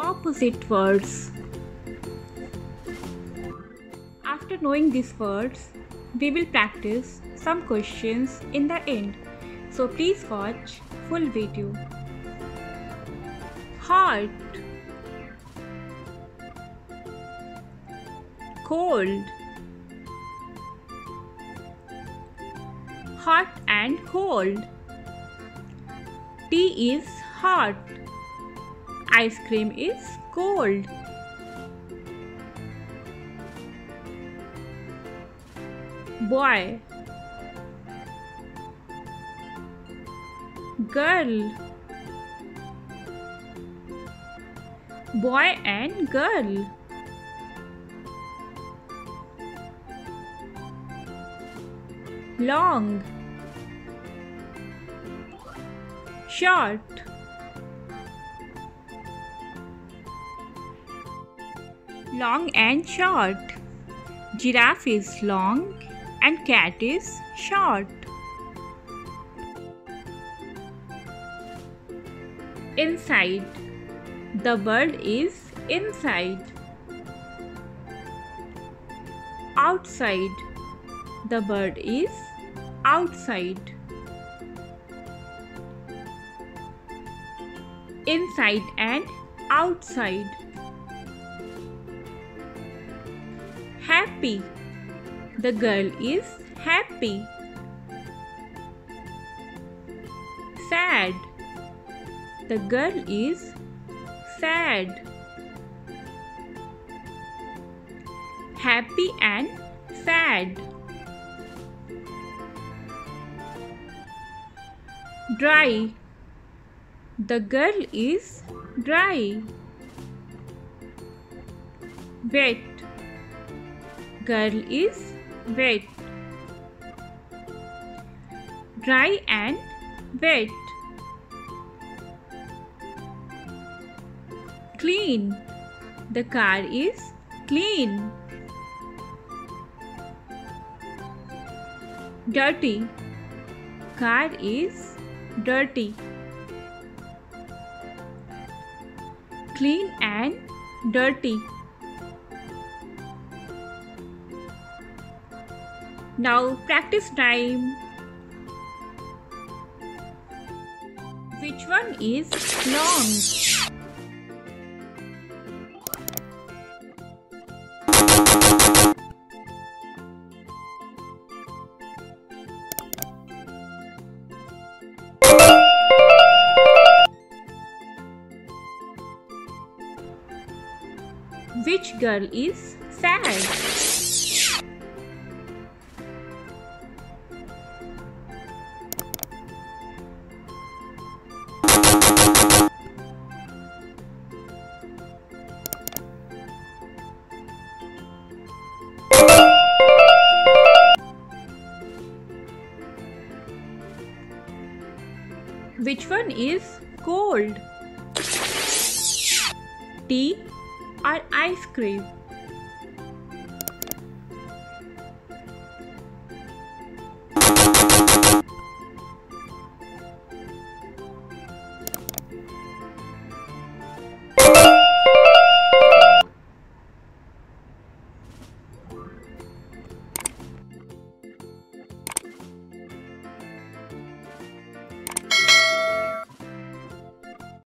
opposite words. After knowing these words, we will practice some questions in the end. So please watch full video. Heart Cold Hot and cold Tea is hot Ice cream is cold. Boy. Girl. Boy and girl. Long. Short long and short giraffe is long and cat is short inside. The bird is inside. Outside. The bird is outside. Inside and outside. Happy. The girl is happy. Sad the girl is sad. Happy and sad. Dry. The girl is dry. Wet. Girl is wet. Dry and wet. clean. The car is clean. Dirty. Car is dirty. Clean and dirty. Now practice time. Which one is long? Which girl is sad? Which one is cold? Tea or ice cream?